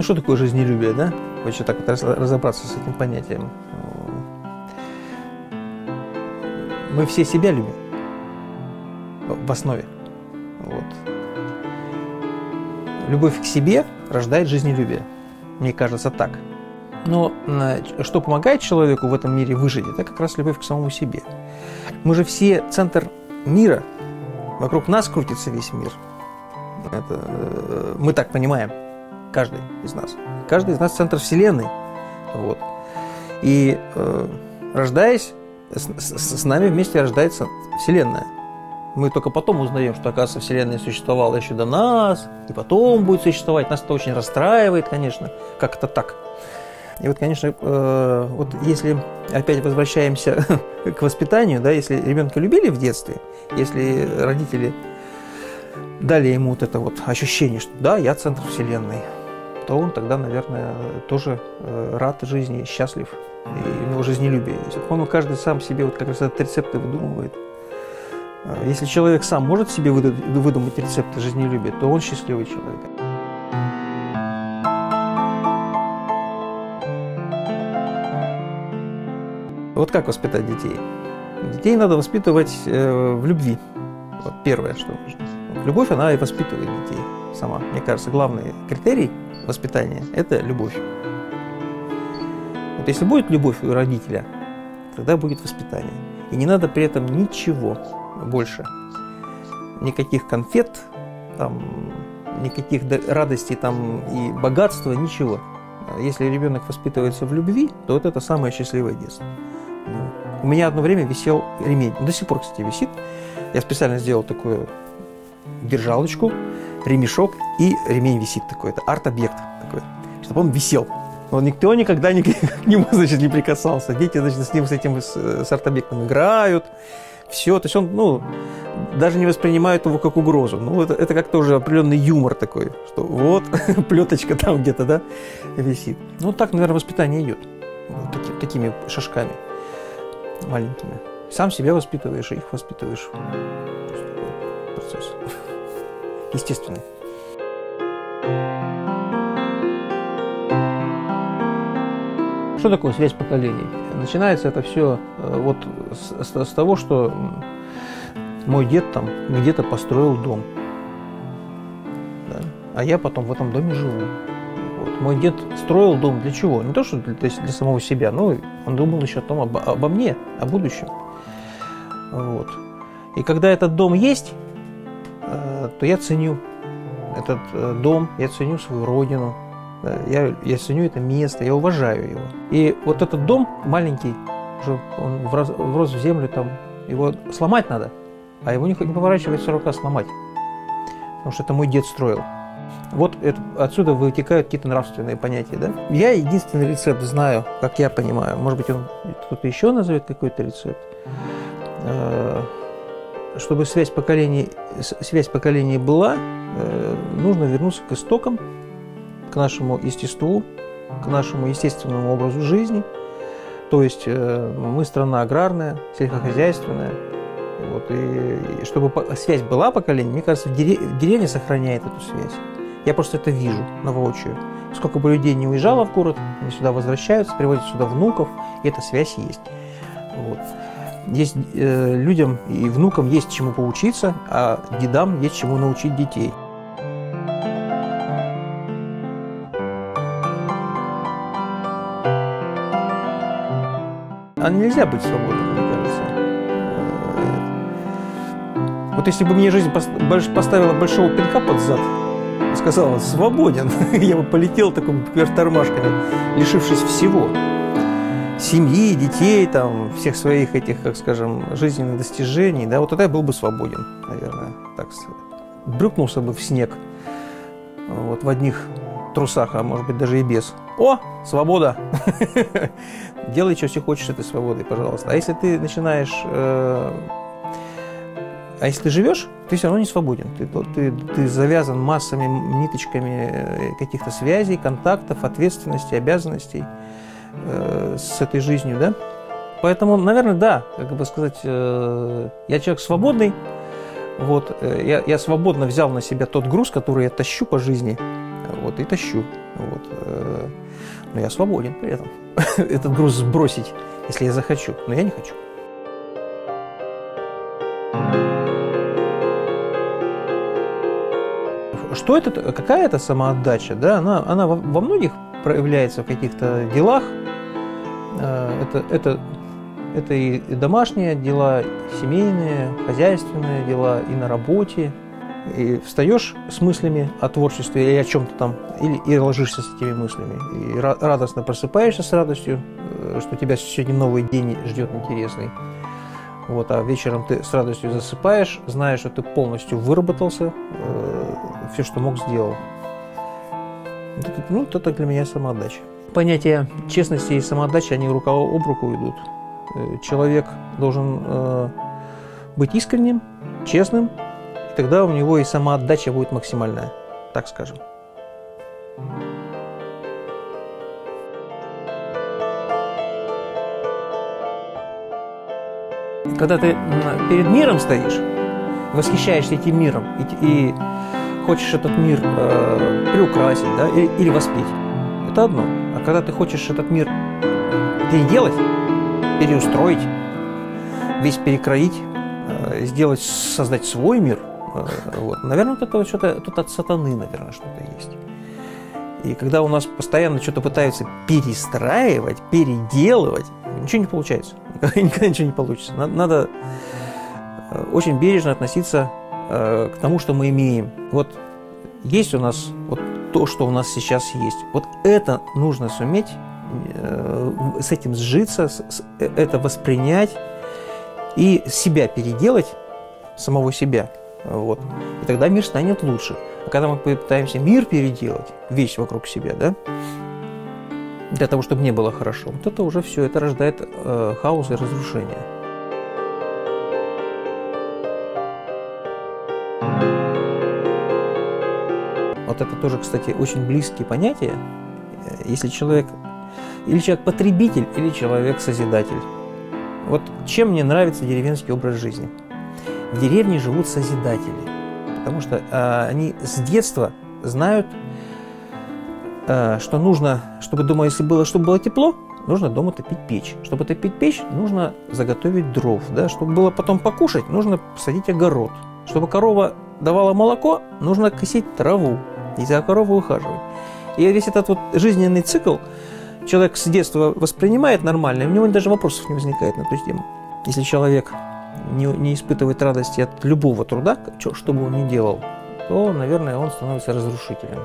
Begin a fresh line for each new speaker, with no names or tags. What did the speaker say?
Ну, что такое жизнелюбие, да? Вообще так вот разобраться с этим понятием. Мы все себя любим в основе. Вот. Любовь к себе рождает жизнелюбие. Мне кажется так. Но что помогает человеку в этом мире выжить, это как раз любовь к самому себе. Мы же все центр мира, вокруг нас крутится весь мир. Это, э, мы так понимаем, каждый из нас. Каждый из нас центр Вселенной. Вот. И э, рождаясь, с, с, с нами вместе рождается Вселенная. Мы только потом узнаем, что, оказывается, Вселенная существовала еще до нас, и потом будет существовать. Нас это очень расстраивает, конечно, как это так. И вот, конечно, э, вот если опять возвращаемся к воспитанию, да, если ребенка любили в детстве, если родители дали ему вот это вот ощущение, что да, я центр Вселенной, то он тогда, наверное, тоже э, рад жизни, счастлив, и у него жизнелюбие есть. Он каждый сам себе вот как раз этот рецепты выдумывает. А если человек сам может себе выдумать рецепты жизнелюбия, то он счастливый человек. Вот как воспитать детей? Детей надо воспитывать э, в любви. Вот первое, что нужно. Любовь, она и воспитывает детей сама. Мне кажется, главный критерий воспитания – это любовь. Вот если будет любовь у родителя, тогда будет воспитание. И не надо при этом ничего больше. Никаких конфет, там, никаких радостей там, и богатства, ничего. Если ребенок воспитывается в любви, то вот это самое счастливое детство. У меня одно время висел ремень. До сих пор, кстати, висит. Я специально сделал такую держалочку, ремешок и ремень висит такой. Это арт-объект такой, чтобы он висел. Но никто никогда не, к нему, значит, не прикасался. Дети, значит, с ним, с этим, с, с арт-объектом играют. Все, то есть он, ну, даже не воспринимает его как угрозу. Ну, это, это как-то уже определенный юмор такой, что вот, плеточка там где-то, да, висит. Ну, так, наверное, воспитание идет. Вот таки, такими шажками маленькими. Сам себя воспитываешь, и их воспитываешь. Просто такой процесс. Естественный. Что такое связь поколений? Начинается это все э, вот с, с, с того, что мой дед там где-то построил дом. Да? А я потом в этом доме живу. Вот. Мой дед строил дом для чего? Не то, что для, для самого себя, но он думал еще о том, обо, обо мне, о будущем. Вот. И когда этот дом есть, то я ценю этот э, дом, я ценю свою родину, я, я ценю это место, я уважаю его. И вот этот дом маленький, он врос, врос в землю, там, его сломать надо, а его не, не поворачивается рука сломать, потому что это мой дед строил. Вот это, отсюда вытекают какие-то нравственные понятия. Да? Я единственный рецепт знаю, как я понимаю. Может быть, он кто-то еще назовет какой-то рецепт. Чтобы связь поколений, связь поколений была, э, нужно вернуться к истокам, к нашему естеству, к нашему естественному образу жизни. То есть э, мы страна аграрная, сельскохозяйственная. Вот, и, чтобы связь была поколение, мне кажется, деревня сохраняет эту связь. Я просто это вижу на воочию. Сколько бы людей не уезжало в город, они сюда возвращаются, приводят сюда внуков, и эта связь есть. Вот. Есть э, людям и внукам есть чему поучиться, а дедам есть чему научить детей. А нельзя быть свободным, мне кажется. Э, вот если бы мне жизнь поставила большого пинка под зад, сказала «свободен», я бы полетел такой вверх тормашками, лишившись всего. Семьи, детей, там, всех своих этих, как скажем, жизненных достижений, да, вот тогда я был бы свободен, наверное, так сказать. Брюкнулся бы в снег, вот в одних трусах, а может быть даже и без. О, свобода! Делай, что все хочешь этой свободой, пожалуйста. А если ты начинаешь... Э, а если ты живешь, ты все равно не свободен. Ты, ты, ты завязан массами, ниточками э, каких-то связей, контактов, ответственностей, обязанностей э, с этой жизнью, да? Поэтому, наверное, да, как бы сказать, э, я человек свободный, вот, э, я, я свободно взял на себя тот груз, который я тащу по жизни, вот, и тащу. Вот. э, Но я свободен при этом. Этот груз сбросить, если я захочу. Но я не хочу. Что это, какая это самоотдача? Да? Она, она во, во многих проявляется в каких-то делах. Э, Это, это, это и домашние дела, семейные, хозяйственные дела, и на работе. И встаешь с мыслями о творчестве или о чем-то там, или, и ложишься с этими мыслями. И ра- радостно просыпаешься с радостью, э, что тебя сегодня новый день ждет интересный. Вот, а вечером ты с радостью засыпаешь, зная, что ты полностью выработался, все, что мог, сделал. Ну, вот это для меня самоотдача. Понятия честности и самоотдачи, они рука об руку идут. Э, Человек должен э, быть искренним, честным, и тогда у него и самоотдача будет максимальная, так скажем. Когда ты перед миром стоишь, восхищаешься этим миром и, и хочешь этот мир э, приукрасить да, или, или воспеть, это одно. А когда ты хочешь этот мир переделать, переустроить, весь перекроить, э, сделать, создать свой мир, э, вот, наверное, вот это вот что-то тут от сатаны, наверное, что-то есть. И когда у нас постоянно что-то пытаются перестраивать, переделывать, ничего не получается. Никогда, ничего не получится. Надо, надо э, очень бережно относиться к тому, что мы имеем. Вот есть у нас вот то, что у нас сейчас есть. Вот это нужно суметь э, с этим сжиться, э, это воспринять и себя переделать, самого себя. Вот. И тогда мир станет лучше. А когда мы пытаемся мир переделать, весь вокруг себя, да, для того, чтобы не было хорошо, вот это уже все, это рождает э, хаос и разрушение. Это тоже, кстати, очень близкие понятия. Э, Если человек или человек потребитель, или человек созидатель. Вот чем мне нравится деревенский образ жизни? В деревне живут созидатели, потому что э, они с детства знают, э, что нужно, чтобы дома, если было, чтобы было тепло, нужно дома топить печь. Чтобы топить печь, нужно заготовить дров, да? Чтобы было потом покушать, нужно посадить огород. Чтобы корова давала молоко, нужно косить траву и за коровой ухаживать. И весь этот вот жизненный цикл человек с детства воспринимает нормально, и у него даже вопросов не возникает на эту тему. Если человек не, не испытывает радости от любого труда, чё- что бы он ни делал, то, наверное, он становится разрушителем.